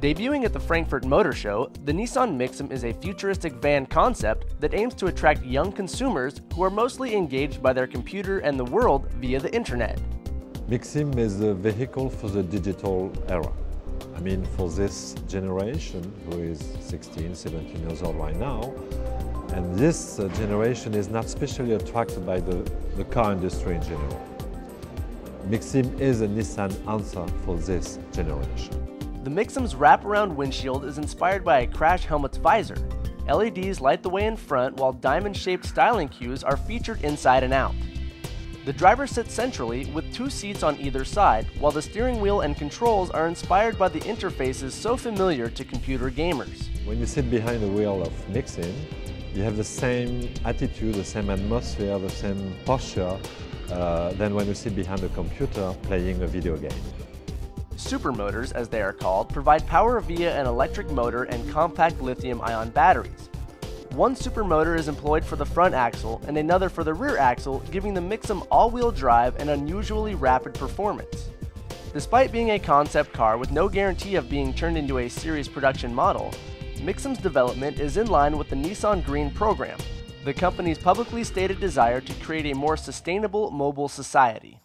Debuting at the Frankfurt Motor Show, the Nissan Mixim is a futuristic van concept that aims to attract young consumers who are mostly engaged by their computer and the world via the internet. Mixim is a vehicle for the digital era. I mean, for this generation, who is 16, 17 years old right now, and this uh, generation is not specially attracted by the, the car industry in general. Mixim is a Nissan answer for this generation. The Mixim's wraparound windshield is inspired by a crash helmet's visor. LEDs light the way in front while diamond-shaped styling cues are featured inside and out. The driver sits centrally with two seats on either side, while the steering wheel and controls are inspired by the interfaces so familiar to computer gamers. When you sit behind the wheel of Mixim, you have the same attitude, the same atmosphere, the same posture uh, than when you sit behind a computer playing a video game. Supermotors, as they are called, provide power via an electric motor and compact lithium-ion batteries. One supermotor is employed for the front axle and another for the rear axle, giving the Mixim all-wheel drive and unusually rapid performance. Despite being a concept car with no guarantee of being turned into a series production model, Mixim's development is in line with the Nissan Green program, the company's publicly stated desire to create a more sustainable mobile society.